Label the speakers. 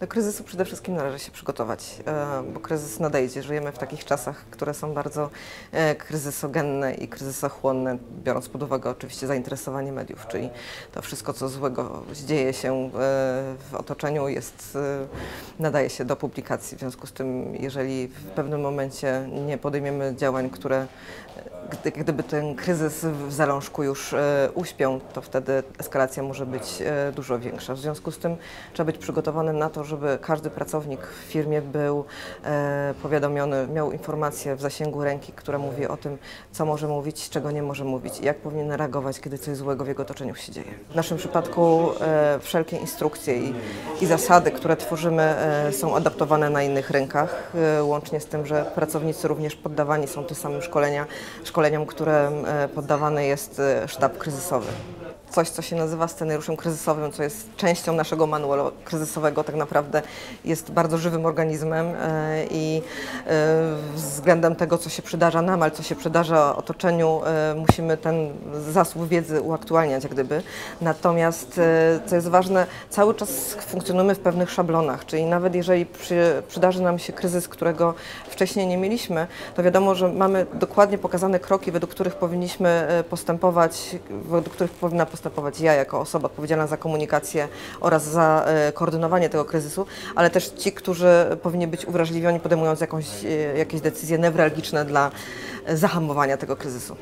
Speaker 1: Do kryzysu przede wszystkim należy się przygotować, e, bo kryzys nadejdzie. Żyjemy w takich czasach, które są bardzo e, kryzysogenne i kryzysochłonne, biorąc pod uwagę oczywiście zainteresowanie mediów, czyli to wszystko, co złego dzieje się e, w otoczeniu, jest, nadaje się do publikacji. W związku z tym, jeżeli w pewnym momencie nie podejmiemy działań, które gdy, gdyby ten kryzys w zalążku już e, uśpią, to wtedy eskalacja może być e, dużo większa. W związku z tym trzeba być przygotowanym na to, żeby każdy pracownik w firmie był e, powiadomiony, miał informację w zasięgu ręki, która mówi o tym, co może mówić, czego nie może mówić i jak powinien reagować, kiedy coś złego w jego otoczeniu się dzieje. W naszym przypadku wszelkie instrukcje i, i zasady, które tworzymy, są adaptowane na innych rynkach, łącznie z tym, że pracownicy również poddawani są tym samym szkolenia, które e, poddawany jest e, sztab kryzysowy. Coś, co się nazywa scenariuszem kryzysowym, co jest częścią naszego manualu kryzysowego, tak naprawdę jest bardzo żywym organizmem e, i e, względem tego, co się przydarza nam, ale co się przydarza otoczeniu, e, musimy ten zasób wiedzy uaktualniać, jak gdyby. Natomiast, co jest ważne, cały czas funkcjonujemy w pewnych szablonach, czyli nawet jeżeli przy, przydarzy nam się kryzys, którego wcześniej nie mieliśmy, to wiadomo, że mamy dokładnie pokazane kroki, według których powinniśmy postępować, według których powinna postępować ja jako osoba odpowiedzialna za komunikację oraz za e, koordynowanie tego kryzysu, ale też ci, którzy powinni być uwrażliwioni podejmując jakąś, e, jakieś decyzje newralgiczne dla e, zahamowania tego kryzysu.